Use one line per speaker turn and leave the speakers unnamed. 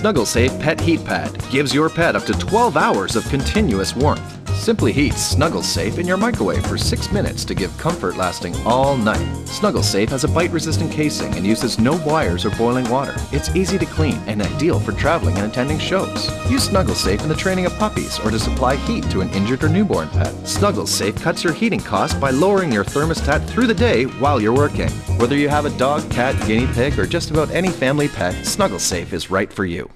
SnuggleSafe Pet Heat Pad gives your pet up to 12 hours of continuous warmth. Simply heat SnuggleSafe in your microwave for 6 minutes to give comfort lasting all night. SnuggleSafe has a bite resistant casing and uses no wires or boiling water. It's easy to clean and ideal for traveling and attending shows. Use SnuggleSafe in the training of puppies or to supply heat to an injured or newborn pet. SnuggleSafe cuts your heating cost by lowering your thermostat through the day while you're working. Whether you have a dog, cat, guinea pig, or just about any family pet, SnuggleSafe is right for you.